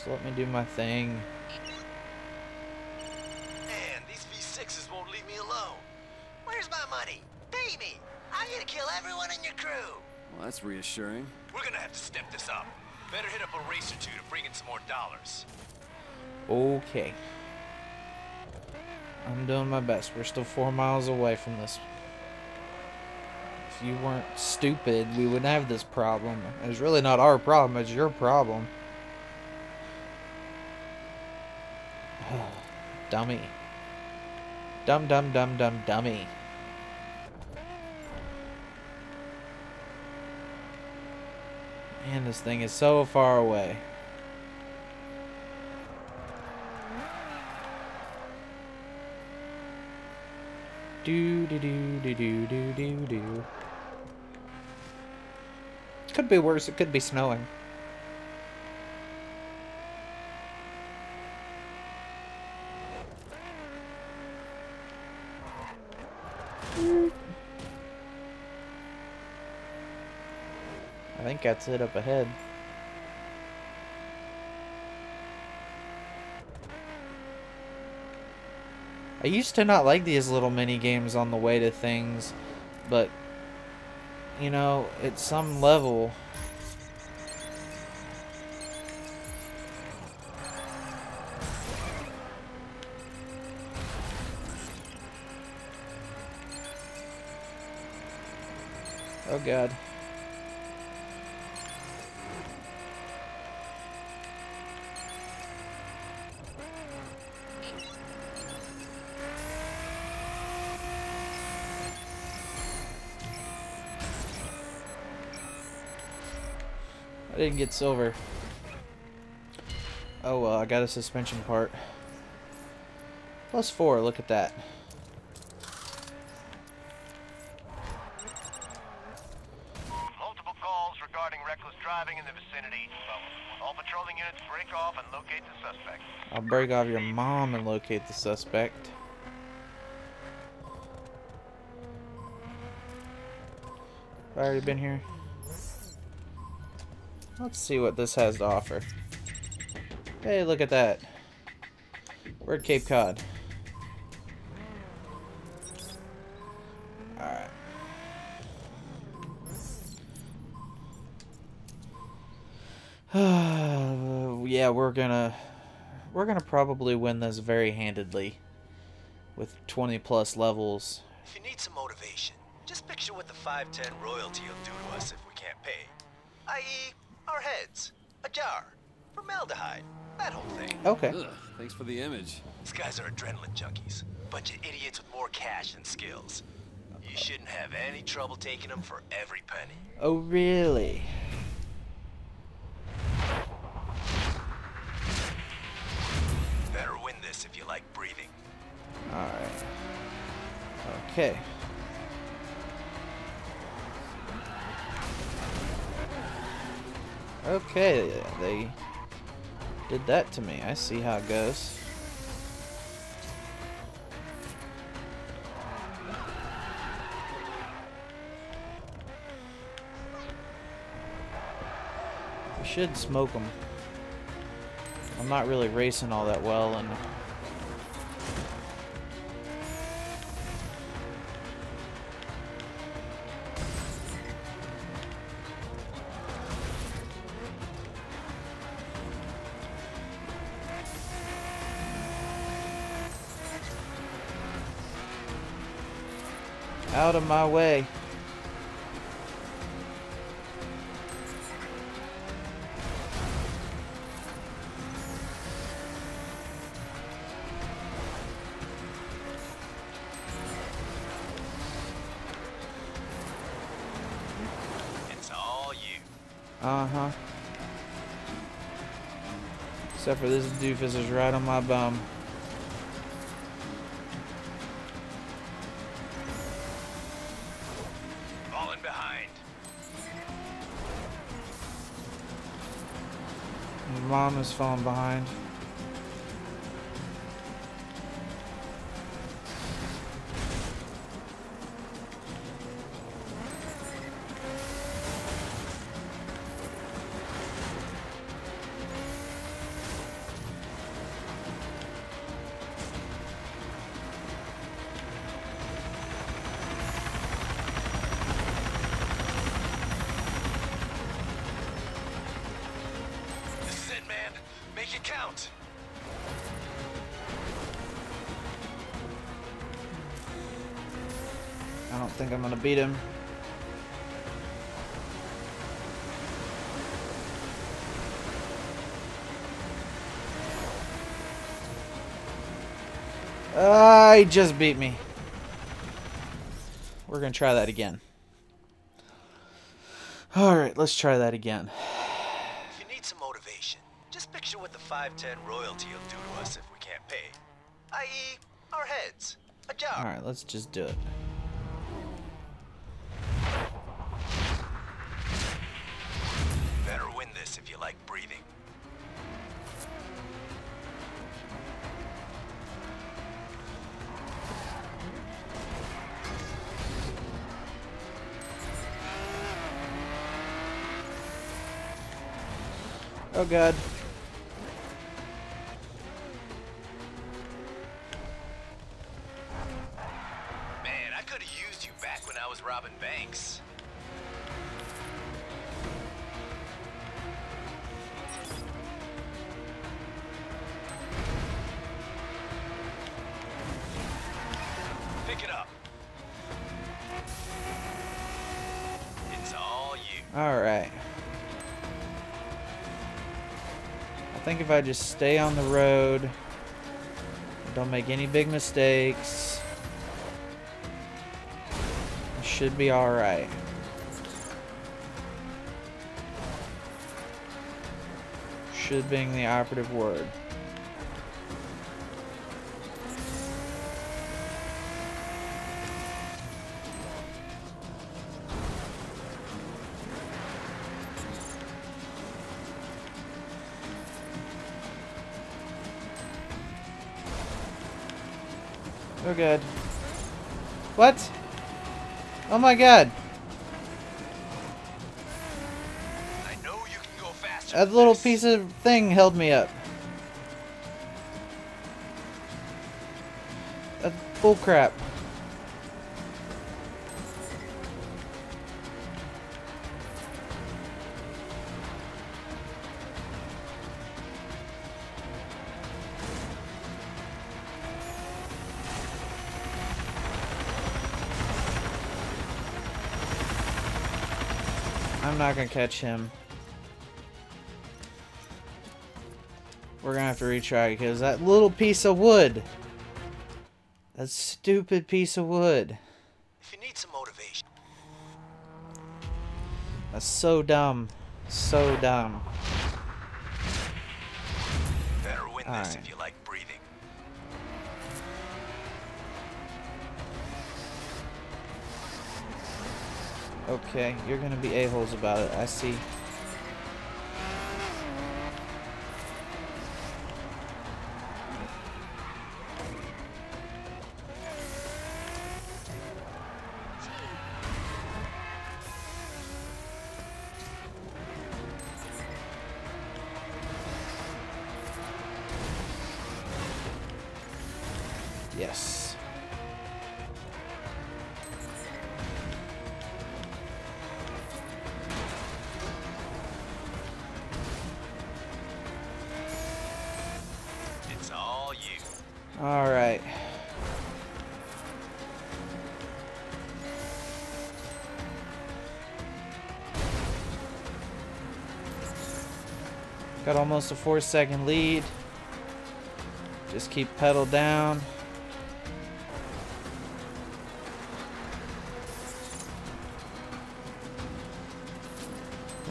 Just let me do my thing. Man, these V6s won't leave me alone. Where's my money? Pay me! I'm gonna kill everyone in your crew! Well, that's reassuring. We're gonna have to step this up. Better hit up a race or two to bring in some more dollars. Okay. I'm doing my best. We're still four miles away from this. If you weren't stupid, we wouldn't have this problem. It's really not our problem, it's your problem. Dummy. Dum dum dum dum dummy. Man, this thing is so far away. Do do do do do do do do. Could be worse. It could be snowing. Think that's it up ahead. I used to not like these little mini games on the way to things, but you know, at some level Oh god. I didn't get silver. Oh well, I got a suspension part. Plus four, look at that. Multiple calls regarding reckless driving in the vicinity. All patrolling units break off and locate the suspect. I'll break off your mom and locate the suspect. Have I already been here? Let's see what this has to offer. Hey, look at that. We're at Cape Cod. Alright. yeah, we're gonna we're gonna probably win this very handedly with 20 plus levels. If you need some motivation, just picture what the 510 royalty will do to us if we can't pay. I.e., our heads, a jar, formaldehyde, that whole thing. Okay. Ugh, thanks for the image. These guys are adrenaline junkies. Bunch of idiots with more cash than skills. You shouldn't have any trouble taking them for every penny. Oh, really? Better win this if you like breathing. Alright. Okay. Okay, they did that to me. I see how it goes. We should smoke them. I'm not really racing all that well, and out of my way. It's all you. Uh-huh. Except for this doofus is right on my bum. Mom is falling behind. Don't think I'm gonna beat him. Uh, he just beat me. We're gonna try that again. Alright, let's try that again. If you need some motivation, just picture what the 510 royalty will do to us if we can't pay. I.e., our heads. A job. Alright, let's just do it. This if you like breathing. Oh god. Alright. I think if I just stay on the road, don't make any big mistakes, I should be alright. Should being the operative word. Oh god. What? Oh my god. I know you can go faster. That little piece of thing held me up. That's bullcrap. Not gonna catch him. We're gonna have to retry because that little piece of wood. That stupid piece of wood. If you need some motivation, That's so dumb. So dumb. better win this Alright. if you like Okay, you're gonna be a-holes about it. I see. You. All right. Got almost a four second lead. Just keep pedal down.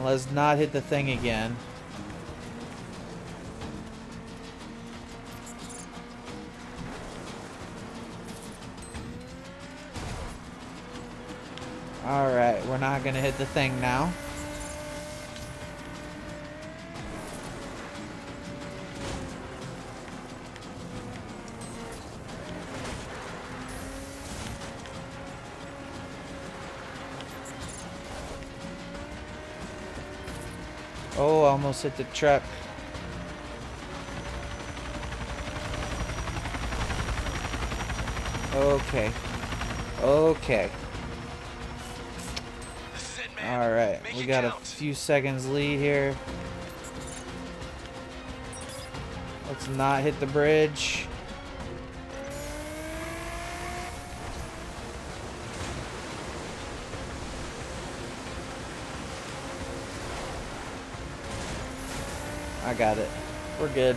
Let's not hit the thing again. We're not gonna hit the thing now. Oh, almost hit the truck. Okay. Okay. All right, we got count. a few seconds lead here. Let's not hit the bridge. I got it. We're good.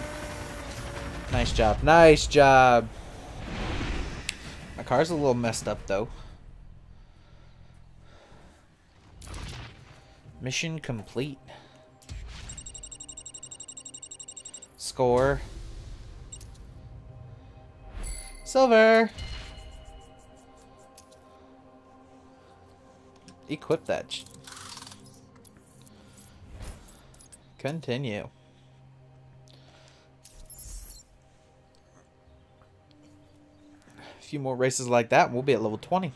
Nice job. Nice job. My car's a little messed up though. Mission complete. Score. Silver. Equip that. Continue. A few more races like that, we'll be at level 20.